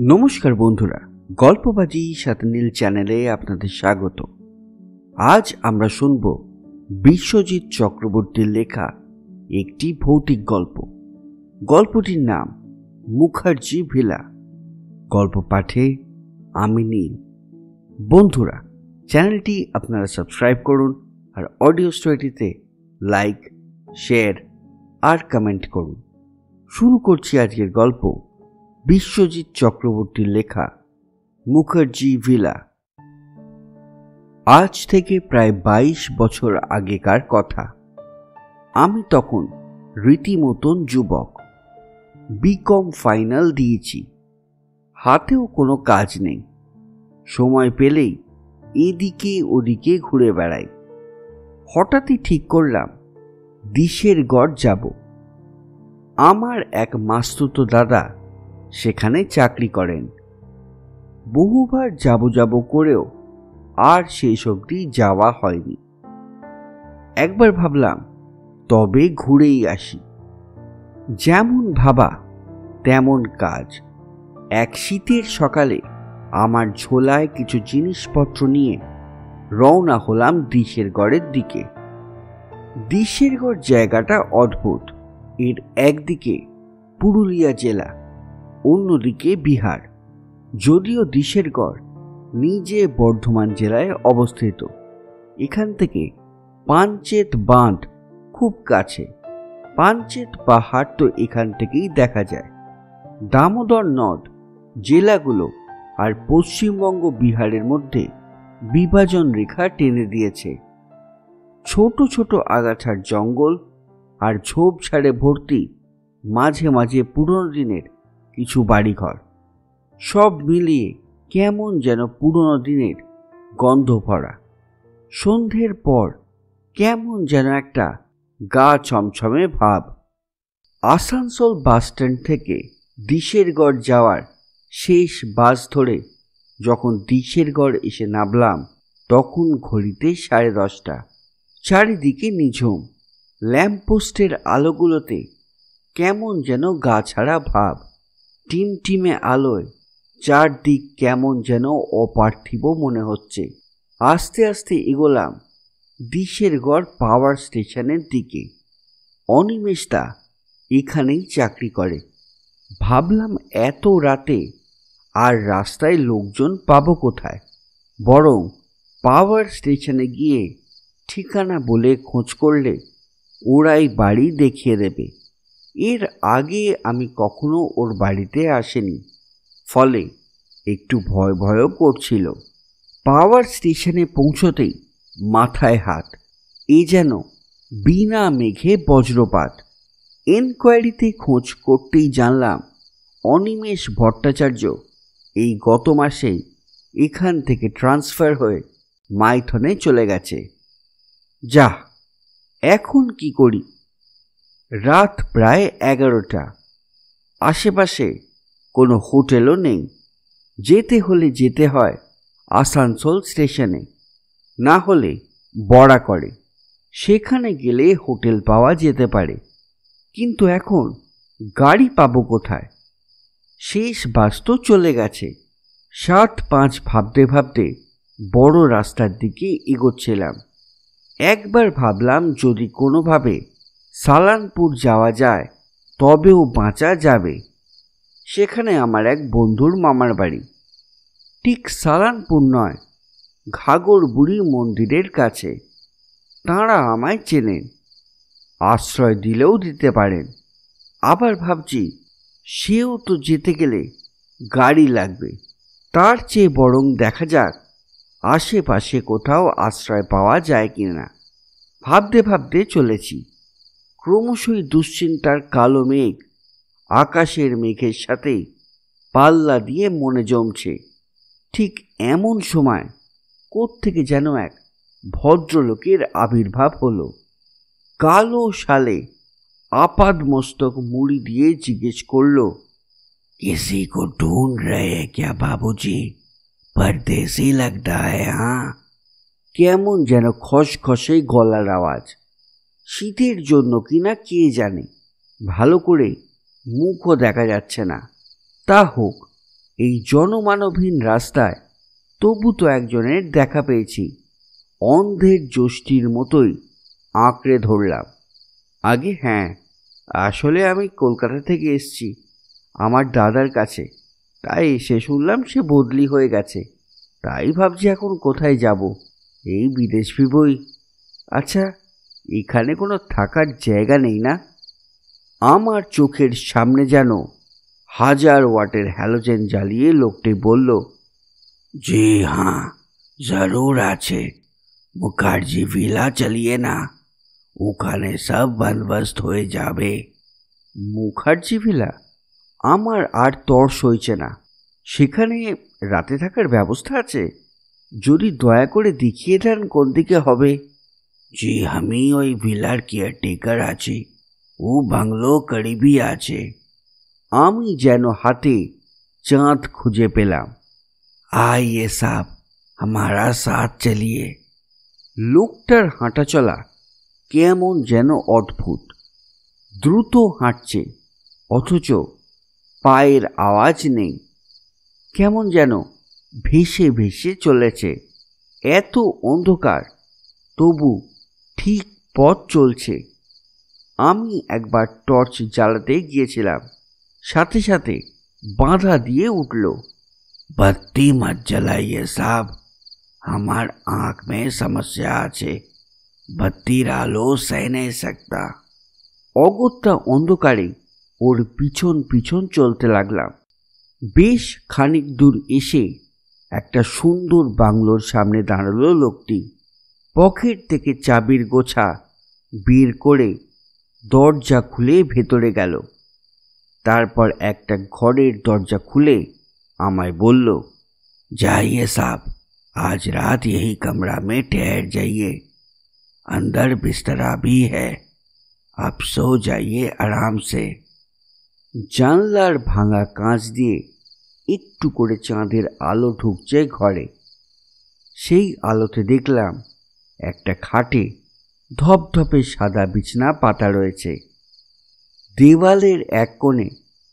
নমস্কার বন্ধুরা, গল্পবাজি সাতনীল চ্যানেলে আপনাদের স্বাগত। আজ আমরা শুনব বিশ্বজিৎ চক্রবর্তীর লেখা একটি ভৌতিক গল্প। গল্পটির নাম মুখার্জি ভিলা। গল্প পাঠে আমি নীল। বন্ধুরা, চ্যানেলটি আপনারা সাবস্ক্রাইব করুন আর অডিও স্টোরিটিতে লাইক, শেয়ার আর কমেন্ট করুন। শুরু করছি আজকের গল্প বিশ্বজিৎ চক্রবর্তীর লেখা মুখার্জি ভিলা। আজ থেকে প্রায় বাইশ বছর আগেকার কথা। আমি তখন রীতিমতন যুবক। বিকম ফাইনাল দিয়েছি। হাতেও কোনো কাজ নেই। সময় পেলেই এদিকে ওদিকে ঘুরে বেড়াই। হঠাৎই ঠিক করলাম, দিশের গড় যাব। আমার এক মাস্তুতো দাদা সেখানে চাকরি করেন। বহুবার যাব যাব করেও আর সেই সবটি যাওয়া হয়নি। একবার ভাবলাম, তবে ঘুরেই আসি। যেমন ভাবা, তেমন কাজ। এক শীতের সকালে আমার ঝোলায় কিছু জিনিসপত্র নিয়ে রওনা হলাম দিশের গড়ের দিকে। দিশের গড় জায়গাটা অদ্ভুত। এর একদিকে পুরুলিয়া জেলা। অন্যদিকে বিহার, যদিও দিশের গড় নিজে বর্ধমান জেলায় অবস্থিত। এখান থেকে পাঞ্চেত বাঁধ খুব কাছে। পাঞ্চেত পাহাড় তো এখান থেকেই দেখা যায়। দামোদর নদ, জেলাগুলো আর পশ্চিমবঙ্গ বিহারের মধ্যে বিভাজন রেখা টেনে দিয়েছে। ছোট ছোট আগাছার জঙ্গল আর ঝোপঝাড়ে ভর্তি মাঝে মাঝে পুরনো দিনের কিছু বাড়িঘর। সব মিলিয়ে কেমন যেন পুরনো দিনের গন্ধ ভরা। সন্ধ্যের পর কেমন যেন একটা গা ছমছমে ভাব। আসানসোল বাসস্ট্যান্ড থেকে দিশেরগড় যাওয়ার শেষ বাস ধরে যখন দিশেরগড় এসে নামলাম, তখন ঘড়িতে সাড়ে দশটা। চারিদিকে নিঝুম। ল্যাম্পপোস্টের আলোগুলোতে কেমন যেন গা ছাড়া ভাব। টিমটিমে আলোয় চারদিক কেমন যেন অপার্থিব মনে হচ্ছে। আস্তে আস্তে এগোলাম দিশের গড় পাওয়ার স্টেশনের দিকে। অনিমেষদা এখানেই চাকরি করে। ভাবলাম এত রাতে আর রাস্তায় লোকজন পাবো কোথায়? বরং পাওয়ার স্টেশনে গিয়ে ঠিকানা বলে খোঁজ করলে ওরাই বাড়ি দেখিয়ে দেবে। এর আগে আমি কখনো ওর বাড়িতে আসেনি। ফলে একটু ভয় ভয়ও করছিল। পাওয়ার স্টেশনে পৌঁছতেই মাথায় হাত, এ যেন বিনা মেঘে বজ্রপাত। এনকোয়ারিতে খোঁজ করতেই জানলাম, অনিমেষ ভট্টাচার্য এই গত মাসেই এখান থেকে ট্রান্সফার হয়ে মাইথনে চলে গেছে। যা এখন কি করি? রাত প্রায় এগারোটা। আশেপাশে কোনো হোটেলও নেই। যেতে হলে যেতে হয় আসানসোল স্টেশনে, না হলে বড়া করে সেখানে গেলে হোটেল পাওয়া যেতে পারে। কিন্তু এখন গাড়ি পাবো কোথায়? শেষ বাস তো চলে গেছে। সাত পাঁচ ভাবতে ভাবতে বড় রাস্তার দিকে এগোচ্ছিলাম। একবার ভাবলাম যদি কোনোভাবে সালানপুর যাওয়া যায়, তবেও বাঁচা যাবে। সেখানে আমার এক বন্ধুর মামার বাড়ি। ঠিক সালানপুর নয়, ঘাগর বুড়ি মন্দিরের কাছে। তাঁরা আমায় চেনেন, আশ্রয় দিলেও দিতে পারেন। আবার ভাবছি, সেও তো যেতে গেলে গাড়ি লাগবে। তার চেয়ে বরং দেখা যাক, আশেপাশে কোথাও আশ্রয় পাওয়া যায় কি না ভাবতে ভাবতে চলেছি। ক্রমশই দুশ্চিন্তার কালো মেঘ আকাশের মেঘের সাথে পাল্লা দিয়ে মনে জমছে। ঠিক এমন সময় থেকে যেন এক ভদ্রলোকের আবির্ভাব হলো। কালো সালে আপাদ মস্তক মুড়ি দিয়ে জিজ্ঞেস করল, কেসি কো ঢুন রে ক্যা বাবুজি? পরদেশি লাগদা হ্যাঁ কেমন যেন খসখসে গলার আওয়াজ। শীতের জন্য কিনা কে জানে? ভালো করে মুখও দেখা যাচ্ছে না। তা হোক, এই জনমানবহীন রাস্তায় তবু তো একজনের দেখা পেয়েছি। অন্ধের যষ্টির মতোই আঁকড়ে ধরলাম। আগে হ্যাঁ আসলে আমি কলকাতা থেকে এসছি, আমার দাদার কাছে। তাই এসে শুনলাম সে বদলি হয়ে গেছে। তাই ভাবছি এখন কোথায় যাব? এই বিদেশ বিবই। আচ্ছা এখানে কোনো থাকার জায়গা নেই না? আমার চোখের সামনে যেন হাজার ওয়াটের হ্যালোজেন জ্বালিয়ে লোকটি বলল, জি হ্যাঁ জরুর আছে। মুখার্জি ভিলা চালিয়ে না, ওখানে সব বন্দোবস্ত হয়ে যাবে। মুখার্জি ভিলা? আমার আর তর সইছে না। সেখানে রাতে থাকার ব্যবস্থা আছে? যদি দয়া করে দেখিয়ে দেন কোন দিকে হবে। যে আমি ওই ভিলার কেয়ারটেকার আছি, ও বাংলো করিবি আছে। আমি যেন হাতে চাঁদ খুঁজে পেলাম। আই এ সাপ, আমারা সাথ চালিয়ে। লোকটার হাঁটা চলা কেমন যেন অদ্ভুত। দ্রুত হাঁটছে, অথচ পায়ের আওয়াজ নেই। কেমন যেন ভেসে ভেসে চলেছে। এত অন্ধকার, তবু ঠিক পথ চলছে। আমি একবার টর্চ জ্বালাতে গিয়েছিলাম। সাথে সাথে বাধা দিয়ে উঠল। বাতি মত জ্বালাইয়ে সাব আমার আঁখ মে সমস্যা আছে। বাতির আলো সেনে সকতা। অগত্যা অন্ধকারে ওর পিছন পিছন চলতে লাগলাম। বেশ খানিক দূর এসে একটা সুন্দর বাংলোর সামনে দাঁড়াল লোকটি। পকেট থেকে চাবির গোছা বের করে দরজা খুলে ভেতরে গেল তারপর একটা ঘরের দরজা খুলে আমায় বলল जाइए साहब आज रात यही कमरा में ठहर जाइए अंदर बिस्तरा भी है आप सो जाइए आराम से জানলার ভাঙা কাঁচ দিয়ে একটু করে চাঁদের আলো ঢুকছে ঘরে সেই আলোতে দেখলাম একটা খাটে ধপধপে সাদা বিছনা পাতা রয়েছে। দেওয়ালের এক কোণে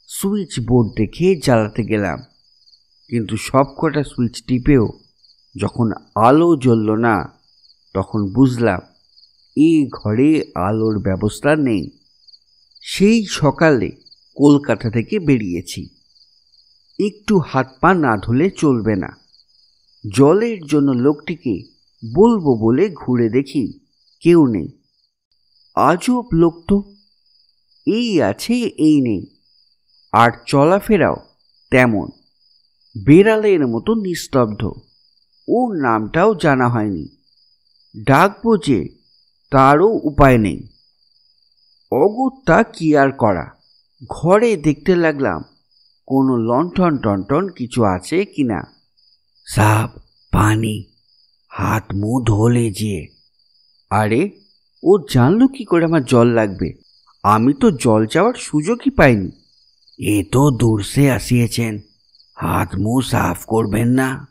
সুইচ বোর্ড দেখে জ্বালাতে গেলাম। কিন্তু সবকটা সুইচ টিপেও যখন আলো জ্বলল না, তখন বুঝলাম এই ঘরে আলোর ব্যবস্থা নেই। সেই সকালে কলকাতা থেকে বেরিয়েছি। একটু হাত পা না ধুলে চলবে না। জলের জন্য লোকটিকে বলব বলে ঘুরে দেখি কেউ নেই। আজব লোক তো। এই আছে, এই নেই। আর চলাফেরাও তেমন। বেড়ালের মতো নিস্তব্ধ। ওর নামটাও জানা হয়নি। ডাকবো যে তারও উপায় নেই। অগত্যা কি আর করা? ঘরে দেখতে লাগলাম, কোনো লণ্ঠন টন্টন কিছু আছে কি না সাপ, পানি হাত মুখ ধোলে যে। আরে, ও জানলো কি করে আমার জল লাগবে। আমি তো জল যাওয়ার সুযোগই পাইনি। এ তো দূরসে আসিয়েছেন। হাত মুখ সাফ করবেন না।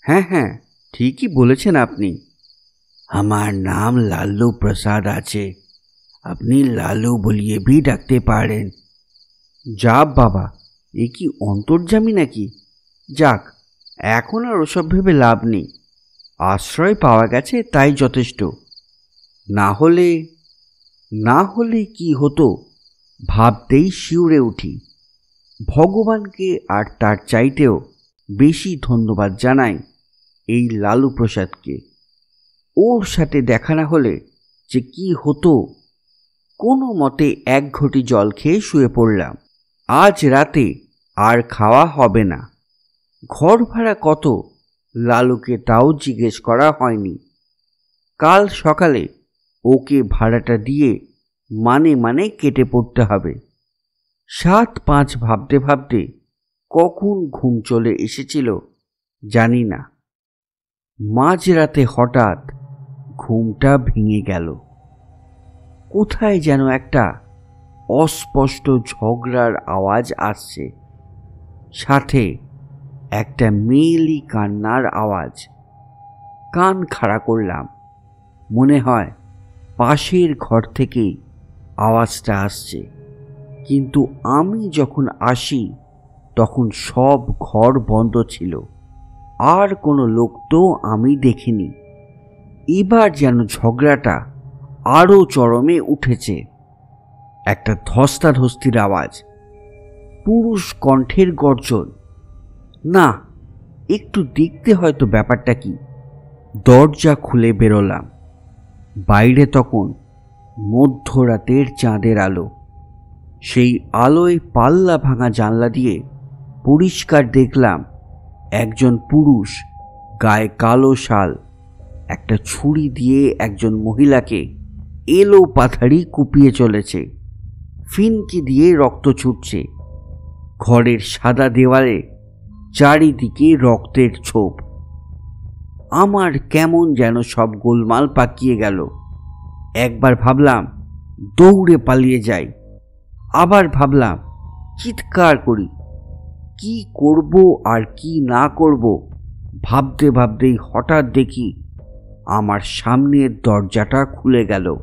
হ্যাঁ হ্যাঁ ঠিকই বলেছেন আপনি। আমার নাম লাল্লু প্রসাদ আছে। আপনি লালু বলিয়ে ভি ডাকতে পারেন। যা বাবা, এ কি অন্তর্জামি নাকি? যাক, এখন আর ওসব ভেবে লাভ নেই। আশ্রয় পাওয়া গেছে, তাই যথেষ্ট। না হলে না হলে কি হতো ভাবতেই শিউরে উঠি। ভগবানকে আর তার চাইতেও বেশি ধন্যবাদ জানাই এই লালু প্রসাদকে। ওর সাথে দেখা না হলে যে কি হতো, কোনো মতে এক ঘটি জল খেয়ে শুয়ে পড়লাম। আজ রাতে আর খাওয়া হবে না। ঘর ভাড়া কত লালুকে তাও জিজ্ঞেস করা হয়নি। কাল সকালে ওকে ভাড়াটা দিয়ে মানে মানে কেটে পড়তে হবে। সাত পাঁচ ভাবতে ভাবতে কখন ঘুম চলে এসেছিল জানি না। মাঝরাতে হঠাৎ ঘুমটা ভেঙে গেল। কোথায় যেন একটা অস্পষ্ট ঝগড়ার আওয়াজ আসছে। সাথে একটা মেয়েলি কান্নার আওয়াজ। কান খাড়া করলাম। মনে হয় পাশের ঘর থেকেই আওয়াজটা আসছে। কিন্তু আমি যখন আসি, তখন সব ঘর বন্ধ ছিল। আর কোনো লোক তো আমি দেখিনি। এবার যেন ঝগড়াটা আরও চরমে উঠেছে। একটা ধস্তাধস্তির আওয়াজ। পুরুষ কণ্ঠের গর্জন। না, একটু দেখতে হয়তো ব্যাপারটা কি। দরজা খুলে বেরোলাম। বাইরে তখন মধ্যরাতের চাঁদের আলো। সেই আলোয় পাল্লা ভাঙা জানলা দিয়ে পরিষ্কার দেখলাম একজন পুরুষ গায়ে কালো শাল, একটা ছুরি দিয়ে একজন মহিলাকে এলো পাথারি কুপিয়ে চলেছে, ফিনকি দিয়ে রক্ত ছুটছে। ঘরের সাদা দেওয়ালে চারিদিকে রক্তের ছোপ। আমার কেমন যেন সব গোলমাল পাকিয়ে গেল। একবার ভাবলাম, দৌড়ে পালিয়ে যাই। আবার ভাবলাম, চিৎকার করি। কি করব আর কি না করব, ভাবতে ভাবতেই হঠাৎ দেখি আমার সামনের দরজাটা খুলে গেল।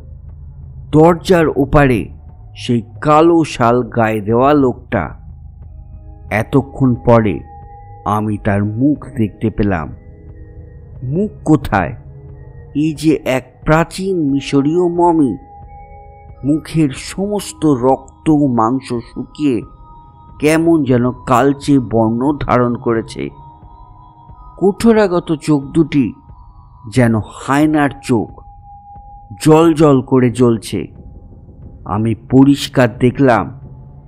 দরজার ওপারে সেই কালো শাল গায়ে দেওয়া লোকটা। এতক্ষণ পরে আমি তার মুখ দেখতে পেলাম। মুখ কোথায়? এই যে এক প্রাচীন মিশরীয় মমি। মুখের সমস্ত রক্ত মাংস শুকিয়ে কেমন যেন কালচে বর্ণ ধারণ করেছে। কুঠোরাগত চোখ দুটি যেন হায়নার চোখ। জল জল করে জ্বলছে। আমি পরিষ্কার দেখলাম,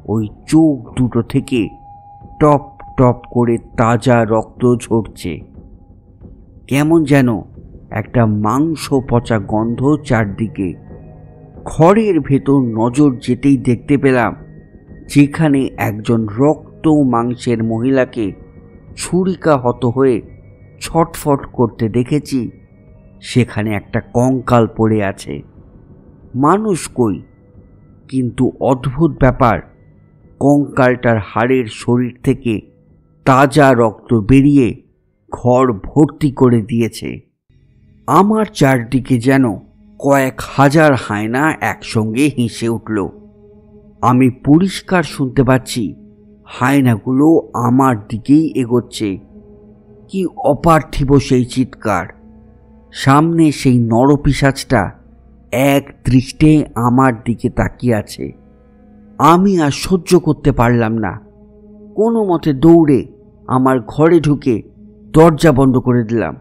ওই চোখ দুটো থেকে টপ টপ করে তাজা রক্ত ঝরছে। কেমন যেন একটা মাংস পচা গন্ধ চারদিকে। ঘরের ভেতর নজর যেতেই দেখতে পেলাম, যেখানে একজন রক্ত মাংসের মহিলাকে ছুরিকা হত হয়ে ছটফট করতে দেখেছি। সেখানে একটা কঙ্কাল পড়ে আছে। মানুষ কই? কিন্তু অদ্ভুত ব্যাপার, কঙ্কালটার হাড়ের শরীর থেকে তাজা রক্ত বেরিয়ে ঘর ভর্তি করে দিয়েছে। আমার চারদিকে যেন কয়েক হাজার হায়না একসঙ্গে হেসে উঠল। আমি পরিষ্কার শুনতে পাচ্ছি, হায়নাগুলো আমার দিকেই এগোচ্ছে। কি অপার্থিব সেই চিৎকার। সামনে সেই নরপিসাজটা এক দৃষ্টে আমার দিকে তাকিয়ে আছে। আমি আর সহ্য করতে পারলাম না। কোনো মতে দৌড়ে আমার ঘরে ঢুকে দরজা বন্ধ করে দিলাম।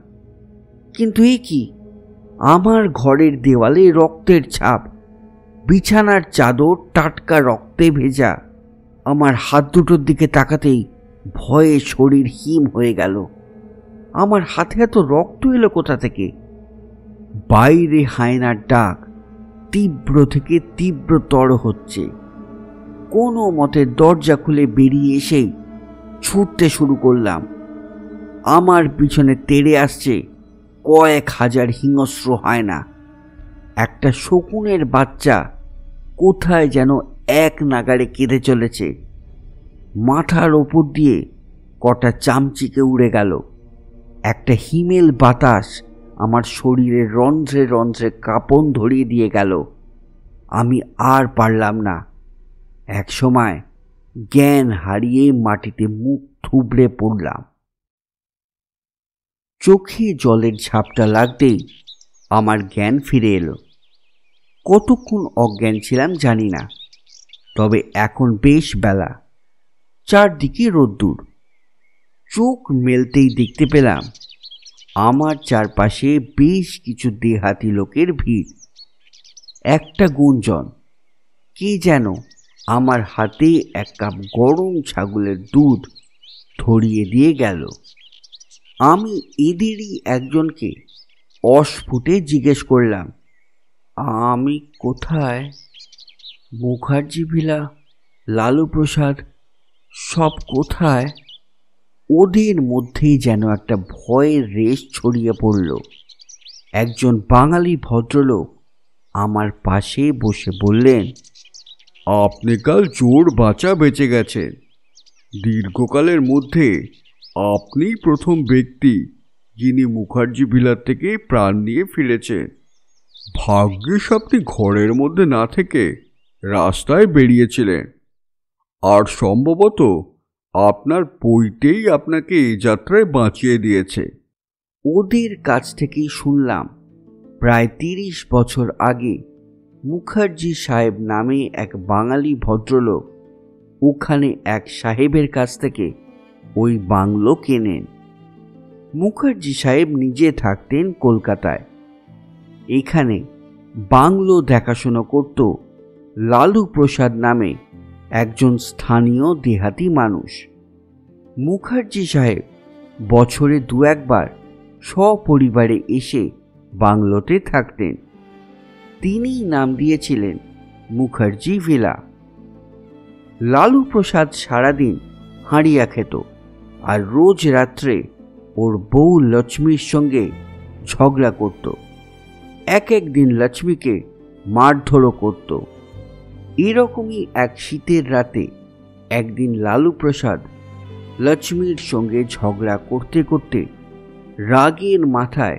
কিন্তু এ কি? আমার ঘরের দেওয়ালে রক্তের ছাপ, বিছানার চাদর টাটকা রক্তে ভেজা। আমার হাত দুটোর দিকে তাকাতেই ভয়ে শরীর হিম হয়ে গেল। আমার হাতে এত রক্ত এলো কোথা থেকে? বাইরে হায়নার ডাক তীব্র থেকে তীব্রতর হচ্ছে। কোনো মতে দরজা খুলে বেরিয়ে এসেই ছুটতে শুরু করলাম। আমার পিছনে তেড়ে আসছে কয়েক হাজার হিংস্র হয় না একটা শকুনের বাচ্চা কোথায় যেন এক নাগারে কেঁদে চলেছে। মাথার ওপর দিয়ে কটা চামচিকে উড়ে গেল। একটা হিমেল বাতাস আমার শরীরে রন্ধ্রে রন্ধ্রে কাঁপন ধরিয়ে দিয়ে গেল। আমি আর পারলাম না। এক সময় জ্ঞান হারিয়ে মাটিতে মুখ থুবড়ে পড়লাম। চোখে জলের ঝাপটা লাগতেই আমার জ্ঞান ফিরে এলো। কতক্ষণ অজ্ঞান ছিলাম জানি না, তবে এখন বেশ বেলা, চারদিকে রোদ্দুর। চোখ মেলতেই দেখতে পেলাম, আমার চারপাশে বেশ কিছু দেহাতি লোকের ভিড়। একটা গুঞ্জন, কে যেন আমার হাতে এক কাপ গরম ছাগলের দুধ ধরিয়ে দিয়ে গেল। আমি এদেরই একজনকে অস্ফুটে জিজ্ঞেস করলাম, আমি কোথায়? মুখার্জি ভিলা, লালু প্রসাদ, সব কোথায়? ওদের মধ্যেই যেন একটা ভয়ের রেশ ছড়িয়ে পড়ল। একজন বাঙালি ভদ্রলোক আমার পাশে বসে বললেন আপনি কাল চোর বাঁচা বেঁচে গেছেন দীর্ঘকালের মধ্যে আপনি প্রথম ব্যক্তি যিনি মুখার্জি ভিলার থেকে প্রাণ নিয়ে ফিরেছেন। ভাগ্যিস আপনি ঘরের মধ্যে না থেকে রাস্তায় বেরিয়েছিলেন। আর সম্ভবত আপনার বইতেই আপনাকে এই যাত্রায় বাঁচিয়ে দিয়েছে। ওদের কাছ থেকেই শুনলাম, প্রায় তিরিশ বছর আগে মুখার্জি সাহেব নামে এক বাঙালি ভদ্রলোক ওখানে এক সাহেবের কাছ থেকে ওই বাংলো কেনেন। মুখার্জি সাহেব নিজে থাকতেন কলকাতায়। এখানে বাংলো দেখাশোনা করত লালু প্রসাদ নামে একজন স্থানীয় দেহাতি মানুষ। মুখার্জি সাহেব বছরে দু একবার সপরিবারে এসে বাংলোতে থাকতেন। তিনিই নাম দিয়েছিলেন মুখার্জি ভিলা। লালু প্রসাদ সারাদিন হাঁড়িয়া খেত আর রোজ রাত্রে ওর বউ লক্ষ্মীর সঙ্গে ঝগড়া করত। এক এক দিন লক্ষ্মীকে মারধরও করত। এরকমই এক শীতের রাতে একদিন লালু প্রসাদ লক্ষ্মীর সঙ্গে ঝগড়া করতে করতে রাগের মাথায়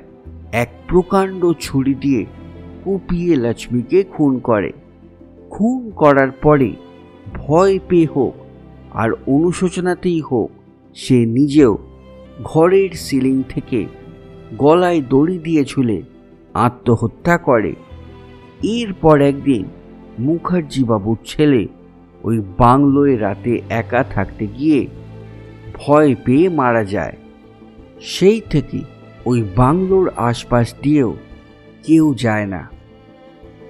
এক প্রকাণ্ড ছুরি দিয়ে কুপিয়ে লক্ষ্মীকে খুন করে। খুন করার পরে ভয় পেয়ে হোক আর অনুশোচনাতেই হোক, সে নিজেও ঘরের সিলিং থেকে গলায় দড়ি দিয়ে ঝুলে আত্মহত্যা করে। এরপর একদিন মুখার্জি বাবুর ছেলে ওই বাংলোয় রাতে একা থাকতে গিয়ে ভয় পেয়ে মারা যায়। সেই থেকে ওই বাংলোর আশপাশ দিয়েও কেউ যায় না।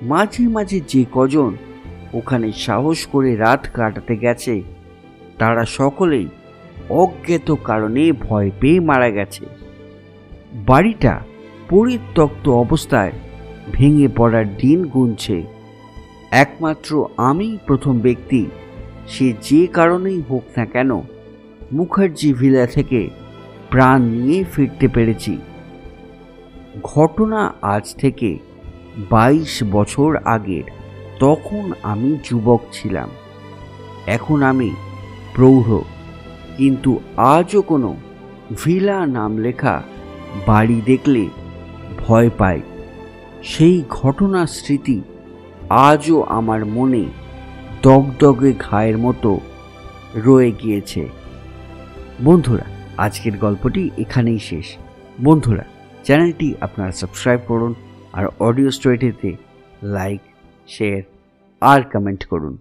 মাঝে মাঝে যে কজন ওখানে সাহস করে রাত কাটাতে গেছে, তারা সকলেই অজ্ঞাত কারণে ভয় পেয়ে মারা গেছে। বাড়িটা পরিত্যক্ত অবস্থায় ভেঙে পড়ার দিন গুনছে। একমাত্র আমি প্রথম ব্যক্তি, সে যে কারণেই হোক না কেন মুখার্জি ভিলা থেকে প্রাণ নিয়ে ফিরতে পেরেছি। ঘটনা আজ থেকে বাইশ বছর আগের, তখন আমি যুবক ছিলাম। এখন আমি প্রৌঢ়, কিন্তু আজও কোনো ভিলা নাম লেখা বাড়ি দেখলে ভয় পাই। সেই ঘটনার স্মৃতি আজও আমার মনে দগদগে ঘায়ের মতো রয়ে গিয়েছে। বন্ধুরা, আজকের গল্পটি এখানেই শেষ। বন্ধুরা, চ্যানেলটি আপনারা সাবস্ক্রাইব করুন আর অডিও স্টোরিটিতে লাইক শেয়ার আর কমেন্ট করুন।